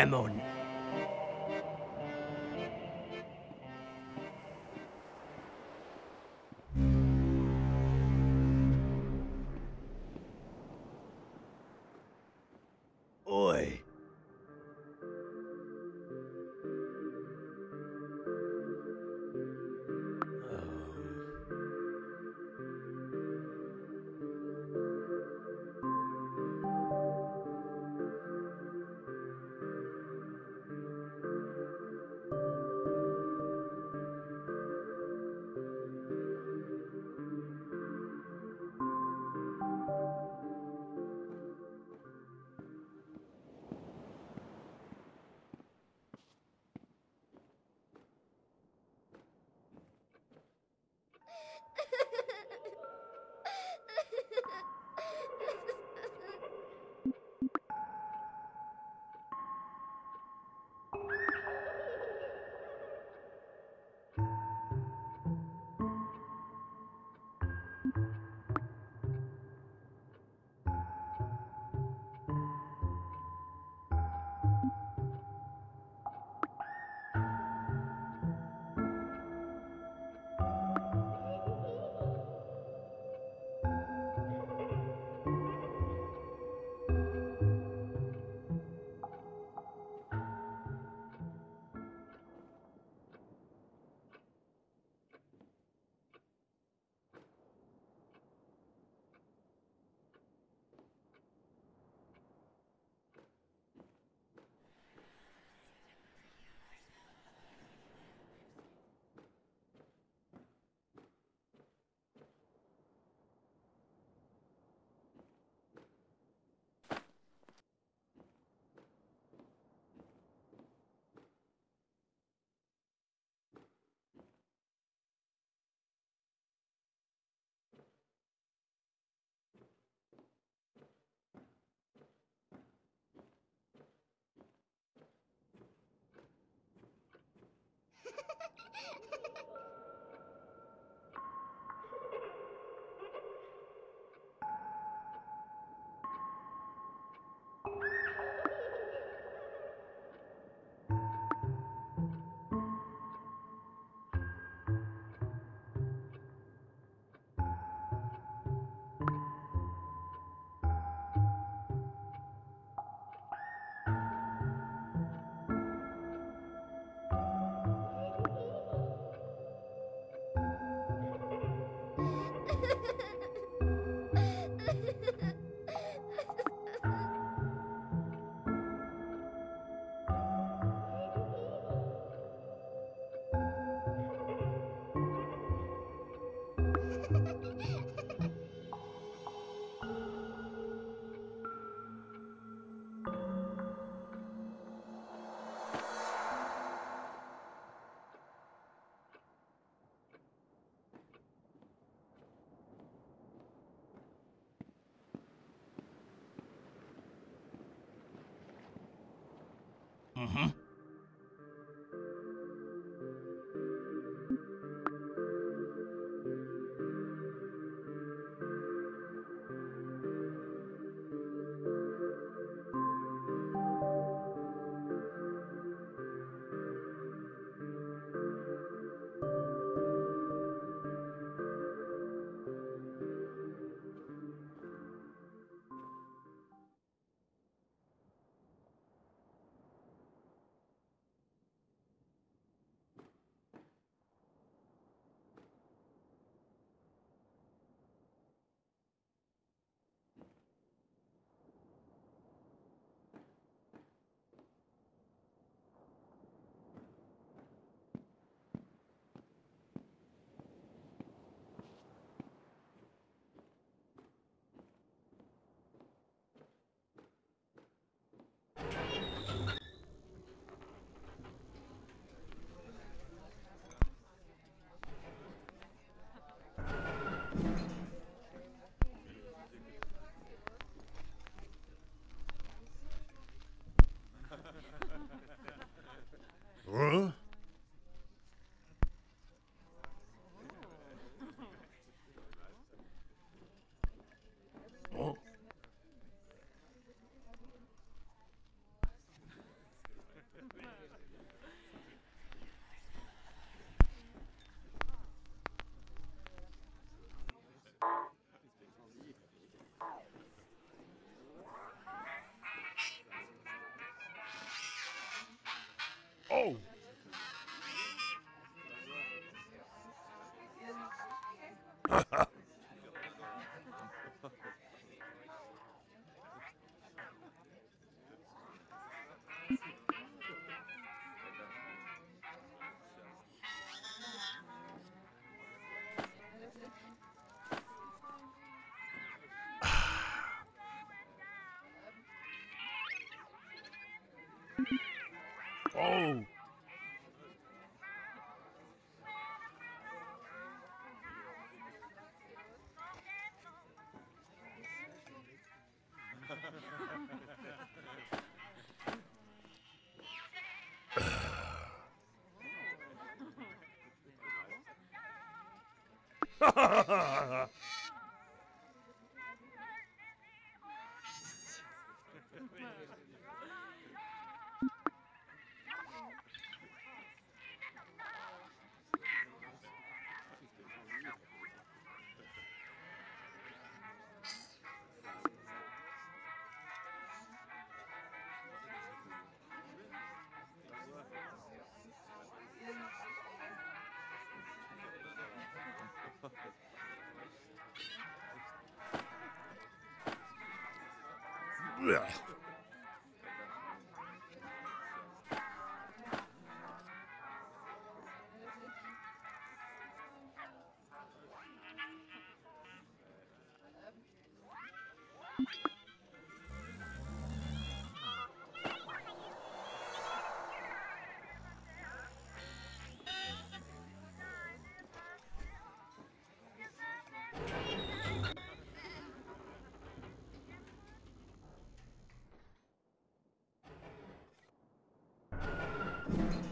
Come on. Oi! Mm-hmm. Oh. Ha ha ha ha! Blech. Mm-hmm. Oi!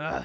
Huh?